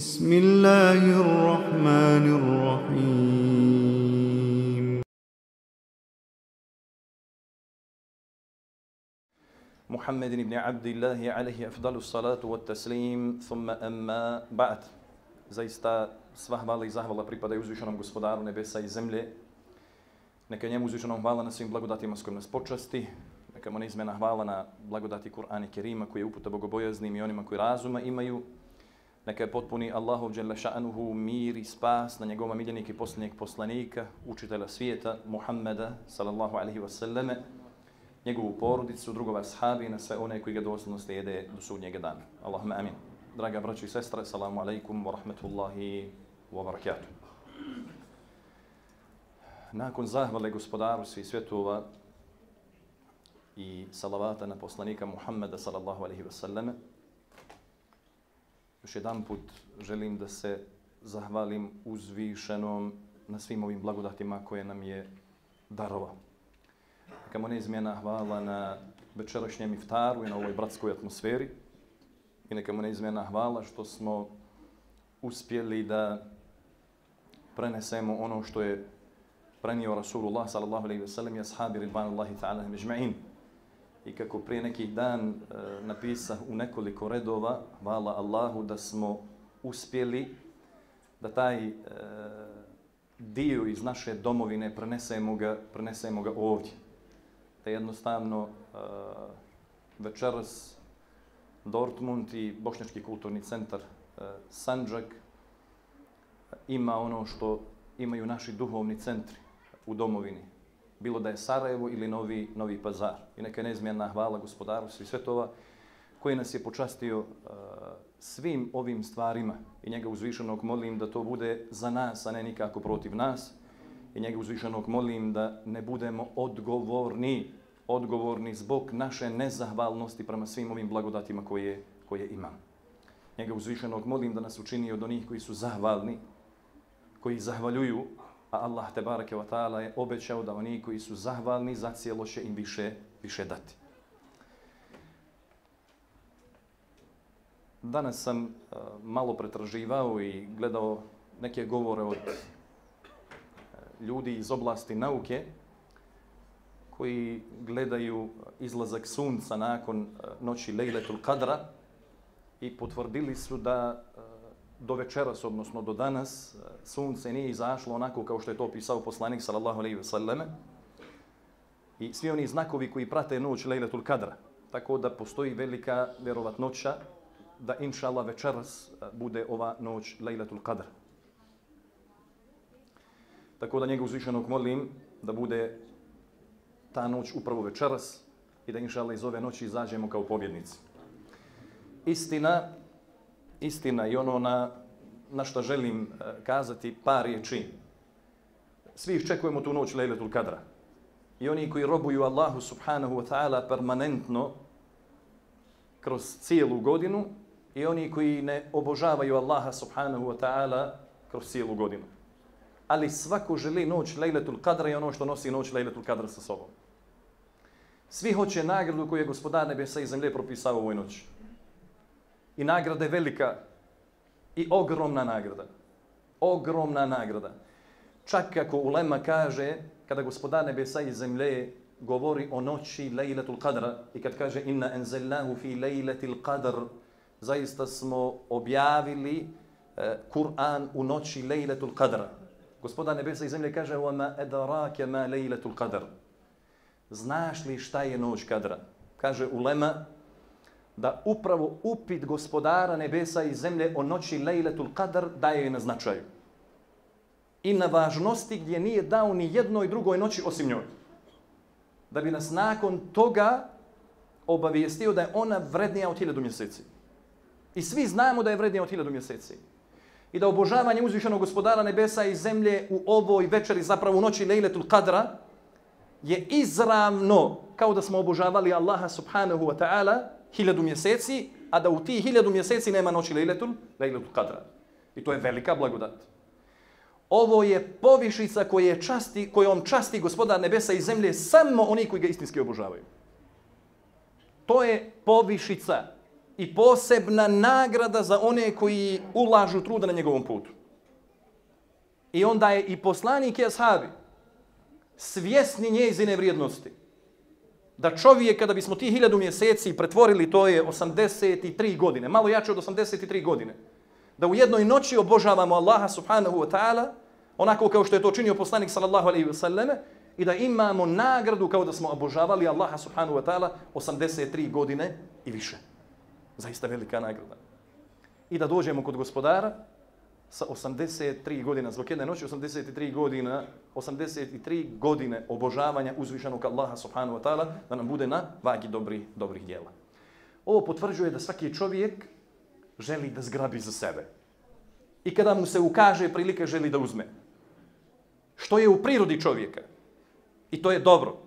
بسم الله الرحمن الرحيم محمد بن عبد الله عليه أفضل الصلاة والتسليم ثم أما بعد Zaista sva hvala i zahvala pripada uzvišenom gospodaru nebesa i zemlje. Neka njemu uzvišenom hvala na svim blagodatima s kojim nas počasti. Neka mu neizmjena hvala na blagodati Kur'ana i Kerima koji je uputa bogobojaznim i onima koji razuma imaju. Neka je potpuni Allahov dželle šanuhu mir i spas na njegova miljenika i posljednjeg poslanika, učitelja svijeta Muhammeda sallallahu alejhi ve selleme, njegovu porodicu, drugova ashabi na sve one koji ga doslovno slijede do sudnjeg dana. Allahumma amin. Draga braćo i sestre, salamu alejkum wa rahmetullahi wa barakatuh. Nakon zahvale gospodaru svih svjetova i salavata na poslanika Muhammeda sallallahu alejhi ve selleme, Još jedan put želim da se zahvalim uzvišenom na svim ovim blagodatima koje nam je darovao. Neka mu neizmjena hvala na večerašnjem iftaru i na ovoj bratskoj atmosferi. I neka mu neizmjena hvala što smo uspjeli da prenesemo ono što je prenio Rasulullah sallallahu alejhi ve sellem i ashabi ridvanullahi ta'ala međma'in i kako prije neki dan e, napisah u nekoliko redova, hvala Allahu da smo uspjeli da taj e, dio iz naše domovine prenesemo ga, prenesemo ga ovdje. Da jednostavno e, večeras Dortmund i Bošnjački kulturni centar e, Sanđak ima ono što imaju naši duhovni centri u domovini bilo da je Sarajevo ili Novi, Novi Pazar. I neka je neizmjerna hvala gospodaru svih svetova koji nas je počastio uh, svim ovim stvarima i njega uzvišenog molim da to bude za nas, a ne nikako protiv nas. I njega uzvišenog molim da ne budemo odgovorni, odgovorni zbog naše nezahvalnosti prema svim ovim blagodatima koje, koje imam. Njega uzvišenog molim da nas učini od onih koji su zahvalni, koji zahvaljuju a Allah te barake wa ta'ala je obećao da oni koji su zahvalni za cijelo će im više, više dati. Danas sam uh, malo pretraživao i gledao neke govore od uh, ljudi iz oblasti nauke koji gledaju izlazak sunca nakon uh, noći Lejletul Kadra i potvrdili su da do večeras, odnosno do danas, e, sunce nije izašlo onako kao što je to opisao poslanik sallallahu alejhi ve selleme. I svi oni znakovi koji prate noć Lejletul Kadra, tako da postoji velika vjerovatnoća da inshallah večeras e, bude ova noć Lejletul Kadra. Tako da njega uzvišenog molim da bude ta noć upravo večeras i da inshallah iz ove noći izađemo kao pobjednici. Istina, istina i ono na, na što želim e, kazati par riječi. Svi iščekujemo tu noć Lejletul Kadra. I oni koji robuju Allahu subhanahu wa ta'ala permanentno kroz cijelu godinu i oni koji ne obožavaju Allaha subhanahu wa ta'ala kroz cijelu godinu. Ali svako želi noć Lejletul Kadra i ono što nosi noć Lejletul Kadra sa sobom. Svi hoće nagradu koju je gospodar nebesa i zemlje propisao u ovoj noći. I nagrada je velika i ogromna nagrada. Ogromna nagrada. Čak kako Ulema kaže, kada gospodar nebesa i zemlje govori o noći lejletul qadra i kad kaže inna enzelnahu fi lejletil qadr, zaista smo objavili uh, Kur'an u noći lejletul qadra. Gospodar nebesa i zemlje kaže وَمَا أَدَرَاكَ مَا لَيْلَةُ الْقَدْرِ Znaš li šta je noć kadra? Kaže Ulema, da upravo upit gospodara nebesa i zemlje o noći Lejletul Qadr daje na značaju. I na važnosti gdje nije dao ni jednoj drugoj noći osim njoj. Da bi nas nakon toga obavijestio da je ona vrednija od hiljadu mjeseci. I svi znamo da je vrednija od hiljadu mjeseci. I da obožavanje uzvišenog gospodara nebesa i zemlje u ovoj večeri, zapravo u noći Lejletul Qadra, je izravno kao da smo obožavali Allaha subhanahu wa ta'ala hiljadu mjeseci, a da u ti hiljadu mjeseci nema noći lejletul, lejletul kadra. I to je velika blagodat. Ovo je povišica koje je časti, kojom časti gospodar nebesa i zemlje samo oni koji ga istinski obožavaju. To je povišica i posebna nagrada za one koji ulažu truda na njegovom putu. I onda je i poslanik i ashabi svjesni njezine vrijednosti. Da čovjek, kada bismo ti hiljadu mjeseci pretvorili, to je 83 godine, malo jače od 83 godine, da u jednoj noći obožavamo Allaha subhanahu wa ta'ala, onako kao što je to činio poslanik sallallahu alaihi wa sallame, i da imamo nagradu kao da smo obožavali Allaha subhanahu wa ta'ala 83 godine i više. Zaista velika nagrada. I da dođemo kod gospodara sa 83 godina, zbog jedne noći 83 godina, 83 godine obožavanja uzvišenog Allaha subhanahu wa ta'ala, da nam bude na vagi dobri, dobrih dijela. Ovo potvrđuje da svaki čovjek želi da zgrabi za sebe. I kada mu se ukaže prilike, želi da uzme. Što je u prirodi čovjeka. I to je dobro.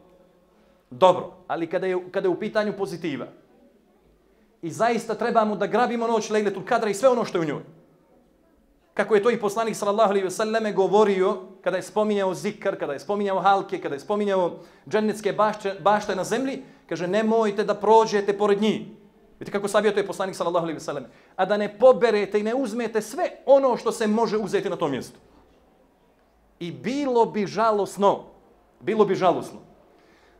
Dobro. Ali kada je, kada je u pitanju pozitiva. I zaista trebamo da grabimo noć Lejletul Kadra i sve ono što je u njoj. Kako je to i poslanik sallallahu alejhi ve selleme govorio kada je spominjao zikr, kada je spominjao halke, kada je spominjao džennetske bašte, bašte na zemlji, kaže nemojte da prođete pored njih. Vidite kako savjetuje poslanik sallallahu alejhi ve selleme, a da ne poberete i ne uzmete sve ono što se može uzeti na tom mjestu. I bilo bi žalosno bilo bi žalosno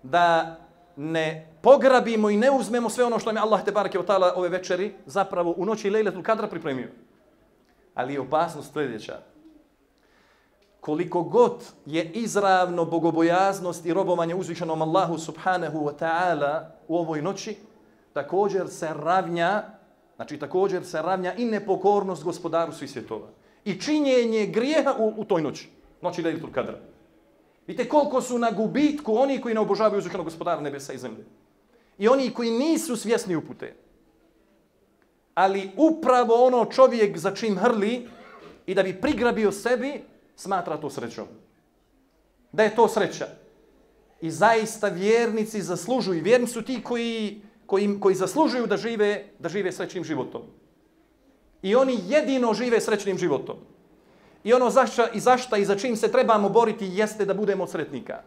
da ne pograbimo i ne uzmemo sve ono što nam je Allah te bareke ve taala ove večeri zapravo u noći Lejletul Kadra pripremio. Ali je opasnost sljedeća. Koliko god je izravno bogobojaznost i robovanje uzvišenom Allahu subhanahu wa ta'ala u ovoj noći, također se ravnja, znači također se ravnja i nepokornost gospodaru svih svjetova. I činjenje grijeha u, u toj noći, noći Lejletul Kadra. Vidite koliko su na gubitku oni koji ne obožavaju uzvišenog gospodara nebesa i zemlje. I oni koji nisu svjesni upute. Ali upravo ono čovjek za čim hrli i da bi prigrabio sebi, smatra to srećom. Da je to sreća. I zaista vjernici zaslužuju. Vjernici su ti koji, koji, koji zaslužuju da žive, da žive srećnim životom. I oni jedino žive srećnim životom. I ono zašta i zašta i za čim se trebamo boriti jeste da budemo sretnika.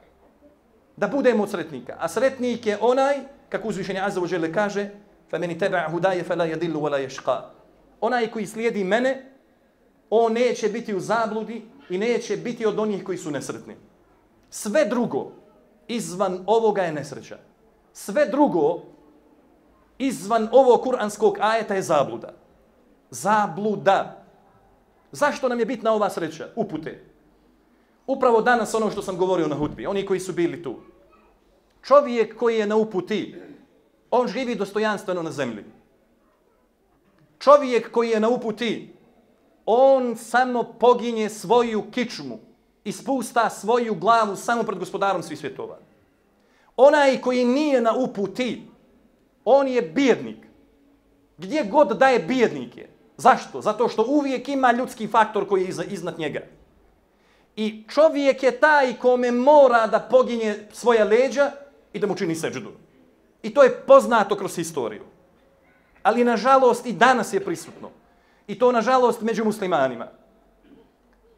Da budemo sretnika. A sretnik je onaj, kako uzvišenje Azza kaže, fa meni tebe hudaje fa la yadillu wa la yashqa. Onaj koji slijedi mene, on neće biti u zabludi i neće biti od onih koji su nesretni. Sve drugo izvan ovoga je nesreća. Sve drugo izvan ovog kuranskog ajeta je zabluda. Zabluda. Zašto nam je bitna ova sreća? Upute. Upravo danas ono što sam govorio na hudbi, oni koji su bili tu. Čovjek koji je na uputi, on živi dostojanstveno na zemlji. Čovjek koji je na uputi, on samo poginje svoju kičmu i spusta svoju glavu samo pred gospodarom svih svjetova. Onaj koji nije na uputi, on je bjednik. Gdje god da je bjednik je. Zašto? Zato što uvijek ima ljudski faktor koji je iznad njega. I čovjek je taj kome mora da poginje svoja leđa i da mu čini seđudu. I to je poznato kroz historiju. Ali nažalost i danas je prisutno. I to nažalost među muslimanima.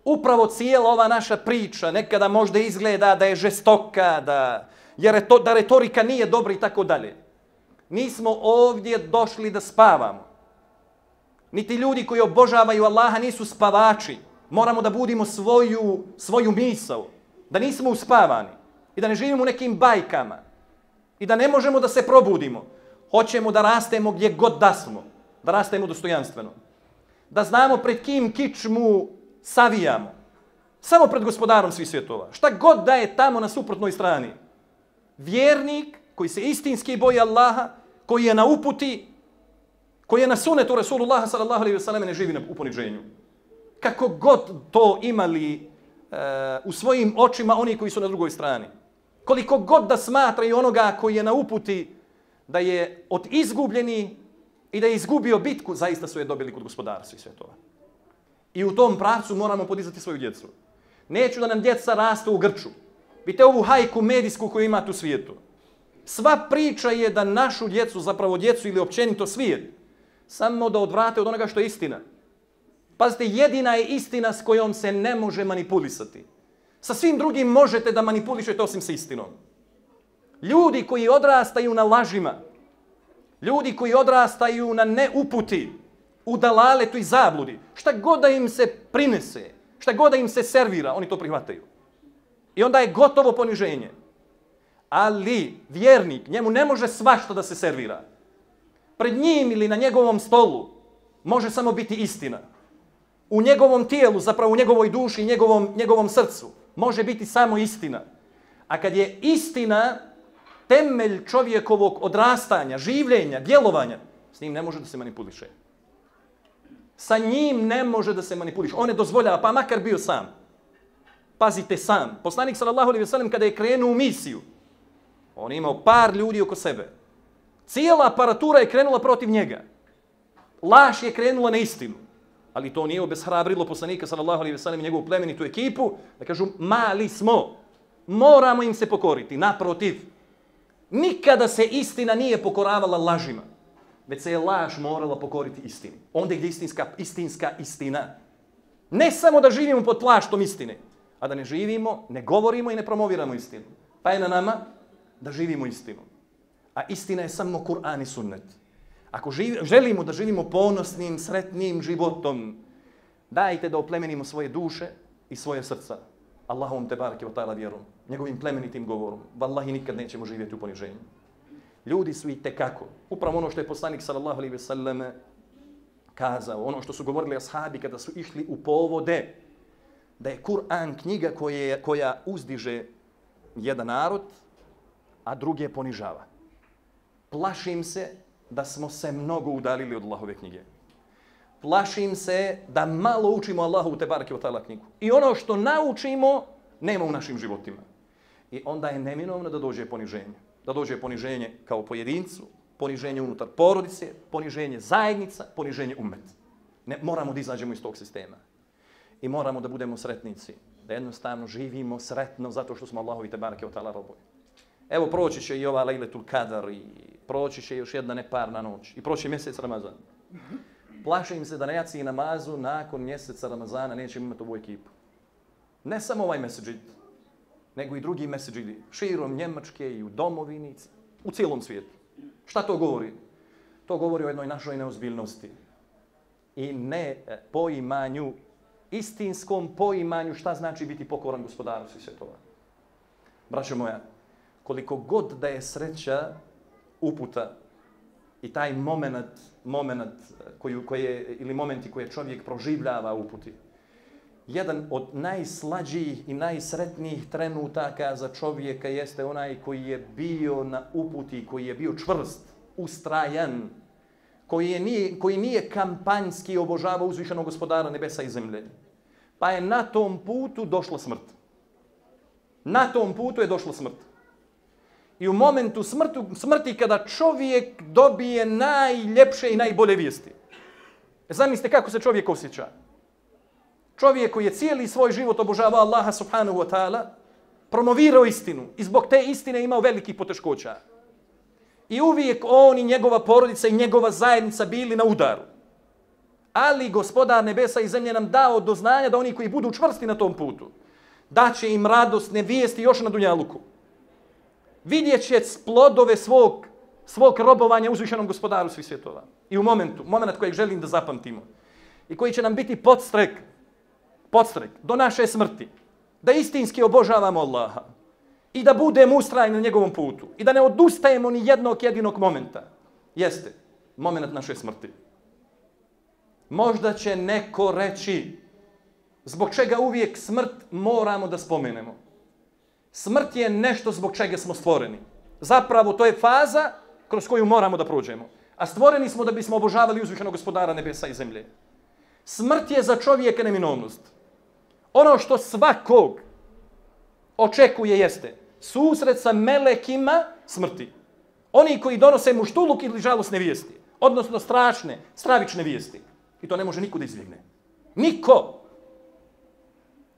Upravo cijela ova naša priča nekada možda izgleda da je žestoka, da, jer to, da retorika nije dobra i tako dalje. Nismo ovdje došli da spavamo. Niti ljudi koji obožavaju Allaha nisu spavači. Moramo da budimo svoju, svoju misao. Da nismo uspavani. I da ne živimo u nekim bajkama. I da ne možemo da se probudimo. Hoćemo da rastemo gdje god da smo. Da rastemo dostojanstveno. Da znamo pred kim kičmu savijamo. Samo pred gospodarom svih svjetova. Šta god da je tamo na suprotnoj strani. Vjernik koji se istinski boji Allaha, koji je na uputi, koji je na sunetu Rasulullaha sallallahu alaihi ve sellem ne živi na uponiženju. Kako god to imali e, u svojim očima oni koji su na drugoj strani. Koliko god da smatra i onoga koji je na uputi da je od izgubljeni i da je izgubio bitku, zaista su je dobili kod gospodarstva i svjetova. I u tom pravcu moramo podizati svoju djecu. Neću da nam djeca rastu u grču. Vidite ovu hajku medijsku koju imate u svijetu. Sva priča je da našu djecu, zapravo djecu ili općenito svijet, samo da odvrate od onoga što je istina. Pazite, jedina je istina s kojom se ne može manipulisati. Sa svim drugim možete da manipulišete osim sa istinom. Ljudi koji odrastaju na lažima, Ljudi koji odrastaju na neuputi, u dalaletu i zabludi, šta god da im se prinese, šta god da im se servira, oni to prihvataju. I onda je gotovo poniženje. Ali vjernik, njemu ne može svašta da se servira. Pred njim ili na njegovom stolu može samo biti istina. U njegovom tijelu, zapravo u njegovoj duši i njegovom, njegovom srcu, može biti samo istina. A kad je istina temelj čovjekovog odrastanja, življenja, djelovanja, s njim ne može da se manipuliše. Sa njim ne može da se manipuliše. On ne dozvoljava, pa makar bio sam. Pazite sam. Poslanik sallallahu alejhi ve sellem kada je krenuo u misiju, on je imao par ljudi oko sebe. Cijela aparatura je krenula protiv njega. Laš je krenula na istinu. Ali to nije obeshrabrilo poslanika sallallahu alejhi ve sellem i njegovu plemenitu ekipu da kažu mali smo. Moramo im se pokoriti. Naprotiv, nikada se istina nije pokoravala lažima već se je laž morala pokoriti istini. Onda je istinska, istinska istina. Ne samo da živimo pod plaštom istine, a da ne živimo, ne govorimo i ne promoviramo istinu. Pa je na nama da živimo istinu. A istina je samo Kur'an i sunnet. Ako živ, želimo da živimo ponosnim, sretnim životom, dajte da oplemenimo svoje duše i svoje srca. Allahom te barake o ta'ala vjerom, njegovim plemenitim govorom. Wallahi nikad nećemo živjeti u poniženju ljudi su i tekako. Upravo ono što je poslanik sallallahu alaihi ve selleme kazao, ono što su govorili ashabi kada su išli u povode, da je Kur'an knjiga koje, koja uzdiže jedan narod, a druge ponižava. Plašim se da smo se mnogo udalili od Allahove knjige. Plašim se da malo učimo Allahu te barake od tala knjigu. I ono što naučimo, nema u našim životima. I onda je neminovno da dođe poniženje da dođe poniženje kao pojedincu, poniženje unutar porodice, poniženje zajednica, poniženje umet. Ne, moramo da izađemo iz tog sistema. I moramo da budemo sretnici, da jednostavno živimo sretno zato što smo Allahovi te barake od tala robovi. Evo proći će i ova Lejletul Kadar i proći će još jedna neparna noć i proći mjesec Ramazan. Plašim se da na jaci namazu nakon mjeseca Ramazana nećemo imati ovu ekipu. Ne samo ovaj message nego i drugi meseđili širom Njemačke i u domovini, u cijelom svijetu. Šta to govori? To govori o jednoj našoj neozbiljnosti i ne e, poimanju, istinskom poimanju šta znači biti pokoran gospodaru svih svjetova. Braćo moja, koliko god da je sreća uputa i taj moment, moment eh, koji, koji je, ili momenti koje čovjek proživljava uputi, jedan od najslađijih i najsretnijih trenutaka za čovjeka jeste onaj koji je bio na uputi, koji je bio čvrst, ustrajan, koji, je nije, koji nije kampanjski obožavao uzvišenog gospodara nebesa i zemlje. Pa je na tom putu došla smrt. Na tom putu je došla smrt. I u momentu smrtu, smrti kada čovjek dobije najljepše i najbolje vijesti. E, zamislite kako se čovjek osjeća. Čovjek koji je cijeli svoj život obožavao Allaha subhanahu wa ta'ala, promovirao istinu i zbog te istine imao velikih poteškoća. I uvijek on i njegova porodica i njegova zajednica bili na udaru. Ali gospodar nebesa i zemlje nam dao do znanja da oni koji budu čvrsti na tom putu, da će im radosne vijesti još na Dunjaluku. Vidjet će plodove svog, svog robovanja uzvišenom gospodaru svih svjetova. I u momentu, moment kojeg želim da zapamtimo, i koji će nam biti podstrek podstrek do naše smrti, da istinski obožavamo Allaha i da budemo ustrajni na njegovom putu i da ne odustajemo ni jednog jedinog momenta, jeste moment naše smrti. Možda će neko reći zbog čega uvijek smrt moramo da spomenemo. Smrt je nešto zbog čega smo stvoreni. Zapravo to je faza kroz koju moramo da prođemo. A stvoreni smo da bismo obožavali uzvišenog gospodara nebesa i zemlje. Smrt je za čovjeka neminovnost. Ono što svakog očekuje jeste susret sa melekima smrti. Oni koji donose muštuluk ili žalostne vijesti. Odnosno strašne, stravične vijesti. I to ne može niko da izvjegne. Niko.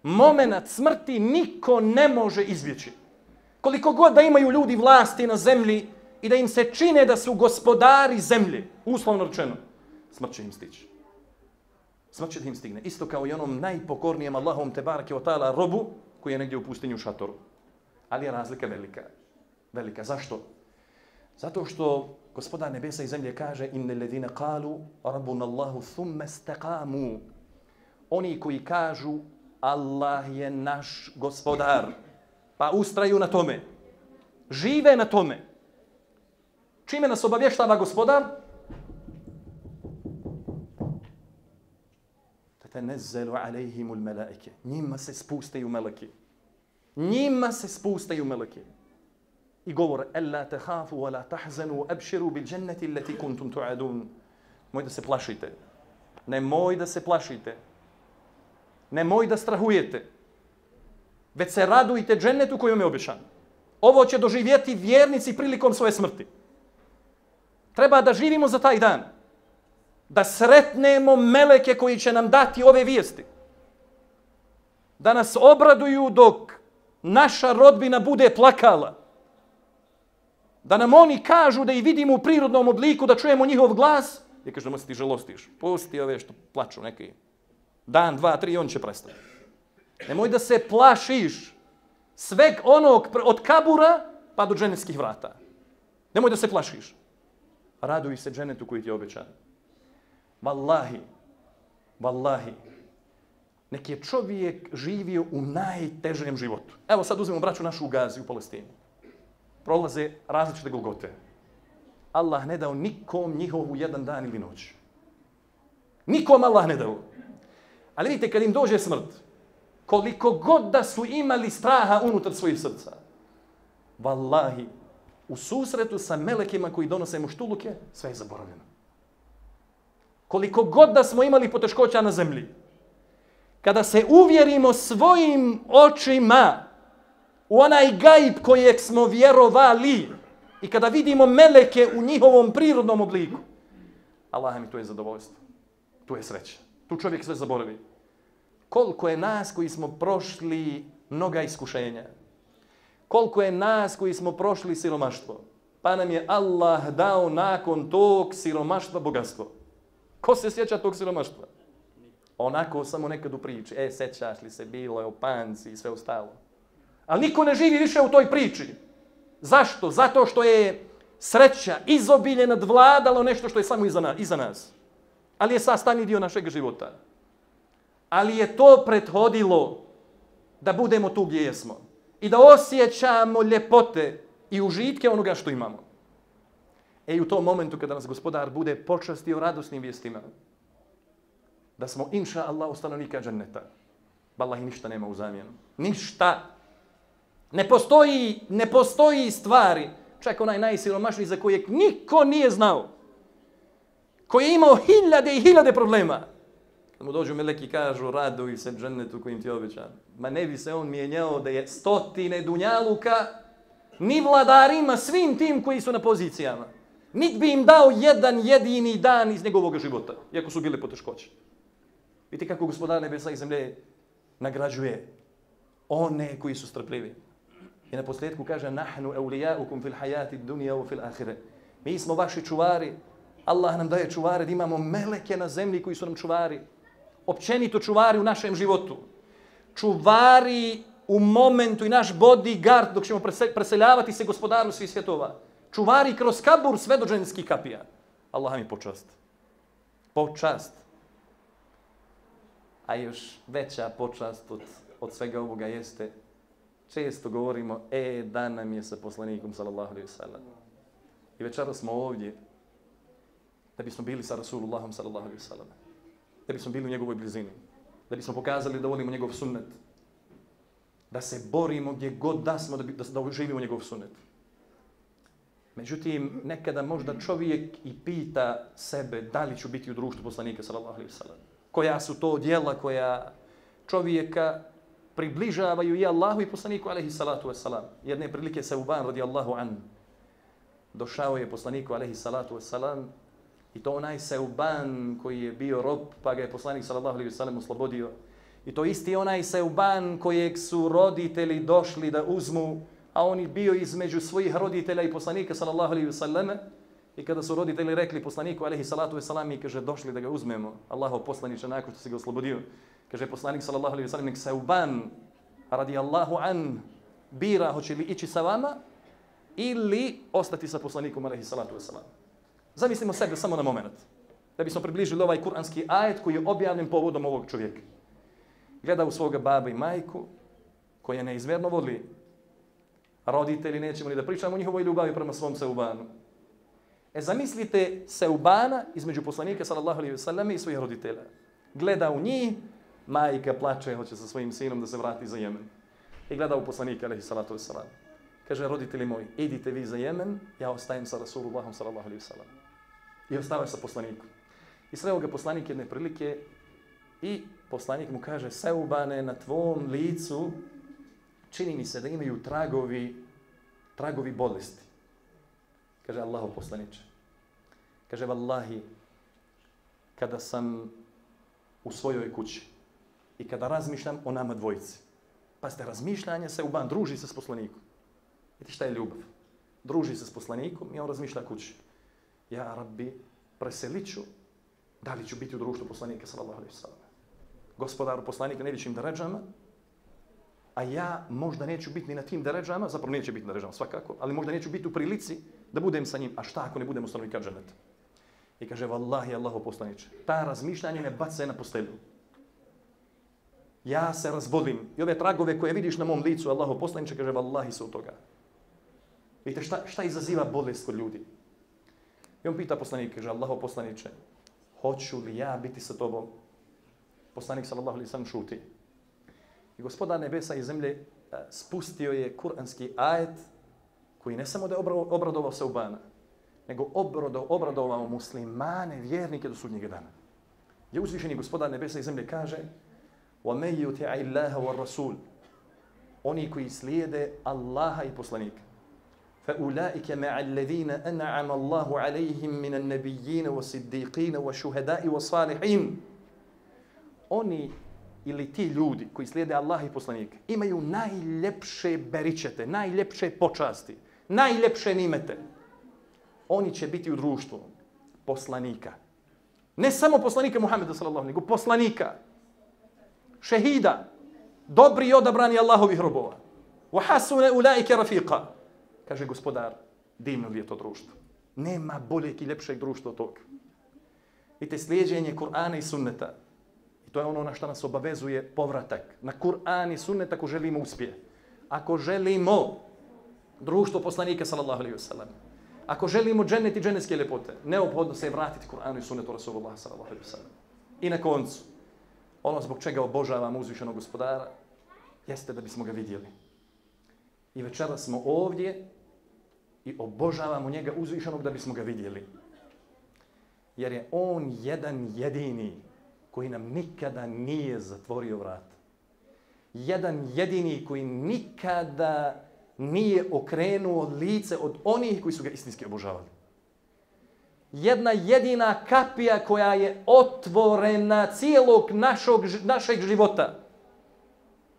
Momenat smrti niko ne može izbjeći. Koliko god da imaju ljudi vlasti na zemlji i da im se čine da su gospodari zemlje, uslovno rečeno, smrt će im stići. Smrt će da im stigne. Isto kao i onom najpokornijem Allahom te barake od ta'ala robu koji je negdje u pustinju šatoru. Ali je razlika velika. Velika. Zašto? Zato što gospodar nebesa i zemlje kaže inne ledine kalu rabbuna Allahu thumme stekamu. Oni koji kažu Allah je naš gospodar, pa ustraju na tome, žive na tome. Čime nas obavještava gospodar? Tenezzelu alejhimul melaike. Njima se spustaju meleki. Njima se spustaju meleki. I govor, Ella tehafu, wa la tahzanu, abširu bil dženneti leti kuntum tu'adun. Moj da se plašite. Nemoj da se plašite. Nemoj da strahujete. Već se radujte džennetu kojom je obišan. Ovo će doživjeti vjernici prilikom svoje smrti. Treba da živimo za taj dan. Da sretnemo meleke koji će nam dati ove vijesti. Da nas obraduju dok naša rodbina bude plakala. Da nam oni kažu da i vidimo u prirodnom obliku, da čujemo njihov glas. I kažemo se ti žalostiš. Pusti ove što plaču neki. Dan, dva, tri, on će prestati. Nemoj da se plašiš sveg onog od kabura pa do dženevskih vrata. Nemoj da se plašiš. Raduj se dženetu koji ti je obećan. Wallahi, wallahi, nek je čovjek živio u najtežem životu. Evo sad uzmemo braću našu u Gazi u Palestini. Prolaze različite golgote. Allah ne dao nikom njihovu jedan dan ili noć. Nikom Allah ne dao. Ali vidite, kad im dođe smrt, koliko god da su imali straha unutar svojih srca, vallahi, u susretu sa melekima koji donose mu štuluke, sve je zaboravljeno. Koliko god da smo imali poteškoća na zemlji, kada se uvjerimo svojim očima u onaj gajb kojeg smo vjerovali i kada vidimo meleke u njihovom prirodnom obliku, Allah mi to je zadovoljstvo. to je sreća. Tu čovjek sve zaboravi. Koliko je nas koji smo prošli mnoga iskušenja. Koliko je nas koji smo prošli siromaštvo. Pa nam je Allah dao nakon tog siromaštva bogatstvo. Ko se sjeća tog siromaštva? Onako samo nekad u priči. E, sećaš li se, bilo je o panci i sve ostalo. Ali niko ne živi više u toj priči. Zašto? Zato što je sreća, izobilje nadvladalo nešto što je samo. Iza nas. Ali je sastavni dio našeg života. Ali je to prethodilo da budemo tu gdje jesmo. I da osjećamo ljepote i užitke onoga što imamo. E i u tom momentu kada nas gospodar bude počastio radosnim vijestima, da smo inša Allah stanovnika dženneta, Allah ništa nema u zamjenu. Ništa. Ne postoji, ne postoji stvari, čak onaj najsiromašniji za kojeg niko nije znao, koji je imao hiljade i hiljade problema, da mu dođu meleki kažu raduj se džennetu kojim ti običan. Ma ne bi se on mijenjao da je stotine dunjaluka ni vladarima, svim tim koji su na pozicijama. Nit bi im dao jedan jedini dan iz njegovog života, iako su bile poteškoće. Vidite kako gospodar nebesa i zemlje nagrađuje one koji su strpljivi. I na posljedku kaže nahnu eulijaukum fil hayati dunja u fil ahire. Mi smo vaši čuvari. Allah nam daje čuvare da imamo meleke na zemlji koji su nam čuvari. Općenito čuvari u našem životu. Čuvari u momentu i naš bodyguard dok ćemo preseljavati se gospodaru svih svjetova čuvari kroz kabur sve do ženskih kapija. Allah mi počast. Počast. A još veća počast od, od svega ovoga jeste, često govorimo, e, dan nam je sa poslanikom, sallallahu alaihi sallam. I večera smo ovdje, da bismo bili sa Rasulullahom, sallallahu alaihi sallam. Da bismo bili u njegovoj blizini. Da bismo pokazali da volimo njegov sunnet. Da se borimo gdje god da smo, da, da, da živimo njegov sunnet. Međutim, nekada možda čovjek i pita sebe da li ću biti u društvu poslanika sallallahu alejhi ve sellem. Koja su to djela koja čovjeka približavaju i Allahu i poslaniku alejhi salatu ve selam. Jedne prilike se Uban radijallahu an došao je poslaniku alejhi salatu ve selam i to onaj Seuban koji je bio rob pa ga je poslanik sallallahu alejhi ve sellem oslobodio. I to isti onaj Seuban kojeg su roditelji došli da uzmu a on je bio između svojih roditelja i poslanika sallallahu alejhi ve sellem. i kada su roditelji rekli poslaniku alejhi salatu ve selam i kaže došli da ga uzmemo Allahov poslanice nakon što se ga oslobodio kaže poslanik sallallahu alejhi ve sellem Sauban radijallahu an bira hoće li ići sa vama ili ostati sa poslanikom alaihi salatu wasalam. Zamislimo sebe samo na moment. Da bismo približili ovaj kuranski ajet koji je objavljen povodom ovog čovjeka. Gleda u svoga baba i majku koja neizmjerno voli roditelji, nećemo ni da pričamo o njihovoj ljubavi prema svom seubanu. E zamislite seubana između poslanika sallallahu alaihi wasallam i svojih roditelja. Gleda u njih, majka plače, hoće sa svojim sinom da se vrati za Jemen. I gleda u poslanika alaihi salatu wasallam. Kaže, roditelji moji, idite vi za Jemen, ja ostajem sa Rasulullahom sallallahu alaihi wasallam. I ostavaš sa poslanikom. I sreo ga poslanik jedne prilike i poslanik mu kaže, seubane na tvom licu čini mi se da imaju tragovi, tragovi bolesti. Kaže Allahu poslaniče. Kaže vallahi kada sam u svojoj kući i kada razmišljam o nama dvojici. Pa ste razmišljanje se u ban druži se s poslanikom. Vidite šta je ljubav? Druži se s poslanikom i on razmišlja kući. Ja, rabbi, preseliću, da li ću biti u društvu poslanika, sallallahu alaihi sallam. Gospodaru poslanika, ne im deređama, a ja možda neću biti ni na tim deređama, zapravo neće biti na deređama svakako, ali možda neću biti u prilici da budem sa njim. A šta ako ne budem ustanovnika dženeta? I kaže, vallahi Allaho poslaniče, ta razmišljanje me baca na postelju. Ja se razbodim. I ove tragove koje vidiš na mom licu, Allaho poslaniče, kaže, vallahi su od toga. Vidite, šta, šta izaziva bolest kod ljudi? I on pita poslanika, kaže, Allahu poslaniče, hoću li ja biti sa tobom? Poslanik sallallahu alaihi sallam šuti. I gospodar nebesa i zemlje e, spustio je kuranski ajet koji ne samo da je obradovao se Ubana, nego obradovao, obradovao muslimane, vjernike do sudnjeg dana. Je uzvišeni gospodar nebesa i zemlje kaže وَمَنْ يُتِعَ اللَّهَ وَالرَّسُولِ Oni koji slijede Allaha i poslanika. فَأُولَٰئِكَ مَعَ الَّذِينَ أَنْعَمَ اللَّهُ عَلَيْهِمْ مِنَ النَّبِيِّينَ وَصِدِّيقِينَ وَشُهَدَاءِ وَصَالِحِينَ Oni ili ti ljudi koji slijede Allaha i poslanika imaju najljepše beričete, najljepše počasti, najljepše nimete. Oni će biti u društvu poslanika. Ne samo poslanika Muhammeda sallallahu nego poslanika. Šehida. Dobri i odabrani Allahovih robova. Wa hasuna ulaika rafiqa. Kaže gospodar, divno li je to društvo? Nema boljeg i ljepšeg društva od toga. Vidite, slijedženje Kur'ana i sunneta I To je ono na što nas obavezuje povratak. Na Kur'an i sunnet ako želimo uspje. Ako želimo društvo poslanika sallallahu alaihi wasallam. Ako želimo džennet i dženetske ljepote, neophodno se je vratiti Kur'anu i sunnetu Rasulullah sallallahu alaihi wasallam. I na koncu, ono zbog čega obožavamo uzvišenog gospodara, jeste da bismo ga vidjeli. I večera smo ovdje i obožavamo njega uzvišenog da bismo ga vidjeli. Jer je on jedan jedini koji nam nikada nije zatvorio vrat. Jedan jedini koji nikada nije okrenuo lice od onih koji su ga istinski obožavali. Jedna jedina kapija koja je otvorena cijelog našog, našeg života.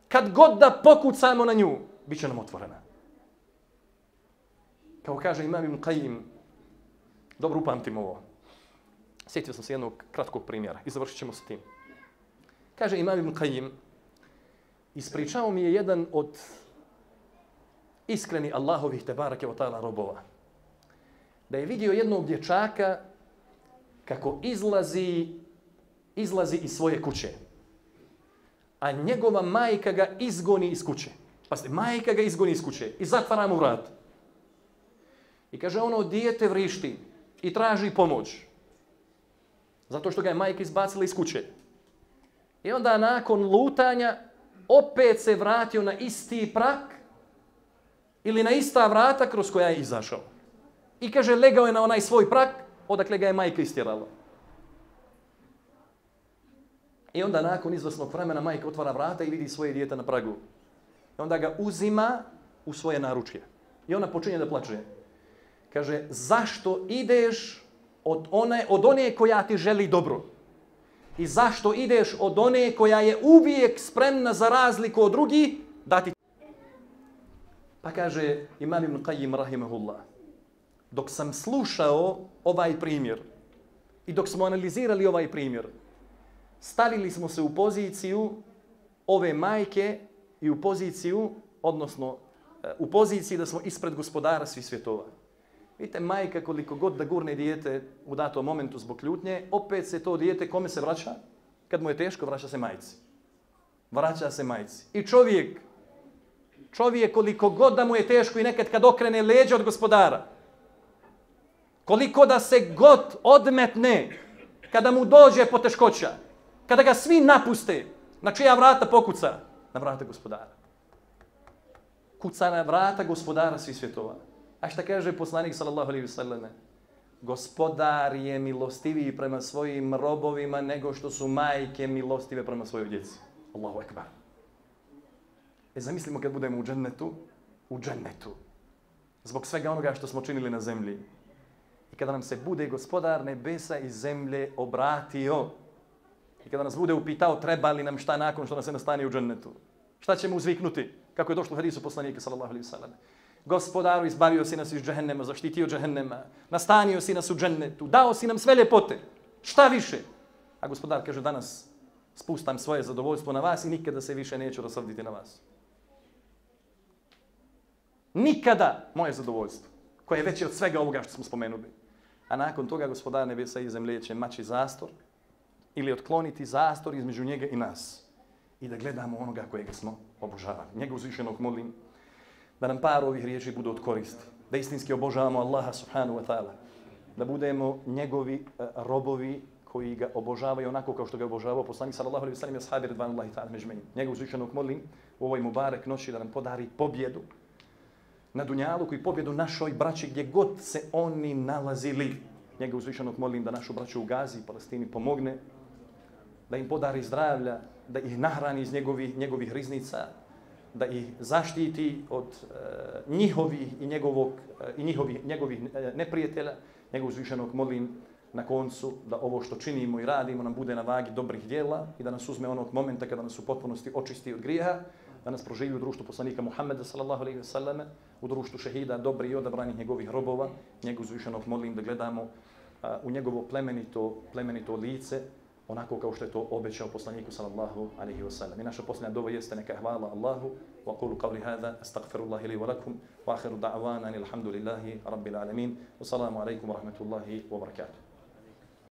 Kad god da pokucamo na nju, bit će nam otvorena. Kao kaže Imam Ibn Qayyim, dobro upamtim ovo, Sjetio sam se jednog kratkog primjera i završit ćemo sa tim. Kaže Imam Ibn Qayyim, ispričao mi je jedan od iskreni Allahovih tebarake o ta'ala robova. Da je vidio jednog dječaka kako izlazi, izlazi iz svoje kuće. A njegova majka ga izgoni iz kuće. Pa majka ga izgoni iz kuće i zatvara mu vrat. I kaže ono, dijete vrišti i traži pomoć. Zato što ga je majka izbacila iz kuće. I onda nakon lutanja opet se vratio na isti prak ili na ista vrata kroz koja je izašao. I kaže, legao je na onaj svoj prak, odakle ga je majka istjerala. I onda nakon izvrsnog vremena majka otvara vrata i vidi svoje dijete na pragu. I onda ga uzima u svoje naručje. I ona počinje da plače. Kaže, zašto ideš od one, od one koja ti želi dobro. I zašto ideš od one koja je uvijek spremna za razliku od drugi da ti... Pa kaže Imam Ibn Qayyim rahimahullah, dok sam slušao ovaj primjer i dok smo analizirali ovaj primjer, stavili smo se u poziciju ove majke i u poziciju, odnosno e, u poziciji da smo ispred gospodara svih svjetova. Vidite, majka koliko god da gurne dijete u datom momentu zbog ljutnje, opet se to dijete kome se vraća? Kad mu je teško, vraća se majci. Vraća se majci. I čovjek, čovjek koliko god da mu je teško i nekad kad okrene leđa od gospodara, koliko da se god odmetne kada mu dođe poteškoća, kada ga svi napuste, na čija vrata pokuca? Na vrata gospodara. Kuca na vrata gospodara svih svjetova. A šta kaže poslanik sallallahu alaihi wasallam? Gospodar je milostiviji prema svojim robovima nego što su majke milostive prema svojoj djeci. Allahu ekbar. E zamislimo kad budemo u džennetu, u džennetu. Zbog svega onoga što smo činili na zemlji. I kada nam se bude gospodar nebesa i zemlje obratio, i kada nas bude upitao treba li nam šta nakon što nas se nastani u džennetu, šta ćemo uzviknuti, kako je došlo u hadisu poslanika, sallallahu alaihi sallam. Gospodaru, izbavio si nas iz džehennema, zaštitio džehennema, nastanio si nas u džennetu, dao si nam sve ljepote, šta više? A gospodar kaže danas, spustam svoje zadovoljstvo na vas i nikada se više neću rasrditi na vas. Nikada moje zadovoljstvo, koje je veće od svega ovoga što smo spomenuli. A nakon toga gospodar nebesa i zemlje će maći zastor ili otkloniti zastor između njega i nas. I da gledamo onoga kojega smo obožavali. Njega uzvišenog molim da nam par ovih riječi budu od koristi. Da istinski obožavamo Allaha subhanahu wa ta'ala. Da budemo njegovi uh, robovi koji ga obožavaju onako kao što ga obožavao poslanik sallallahu alejhi ve sellem i ashabi radvanullahi ta'ala međmenim. Njegov uzvišenog molim u ovoj mubarek noći da nam podari pobjedu na dunjalu koji pobjedu našoj braći gdje god se oni nalazili. Njega uzvišenog molim da našu braću u Gazi i Palestini pomogne, da im podari zdravlja, da ih nahrani iz njegovih, njegovih riznica, da ih zaštiti od e, njihovih i njegovog e, i njihovih njegovih e, neprijatelja, nego uzvišenog molim na koncu da ovo što činimo i radimo nam bude na vagi dobrih djela i da nas uzme onog momenta kada nas u potpunosti očisti od grijeha, da nas proživi u društvu poslanika Muhammeda sallallahu alejhi ve selleme, u društvu šehida, dobri i odabranih njegovih robova, njegov uzvišenog molim da gledamo a, u njegovo plemenito, plemenito lice, onako kao što je to obećao poslaniku sallallahu alejhi ve sellem. I naša posljednja dova jeste neka hvala Allahu wa qulu qawli hada astaghfirullahi li wa lakum wa akhiru da'wana alhamdulillahi rabbil alamin wa salamu alaykum wa rahmatullahi wa barakatuh.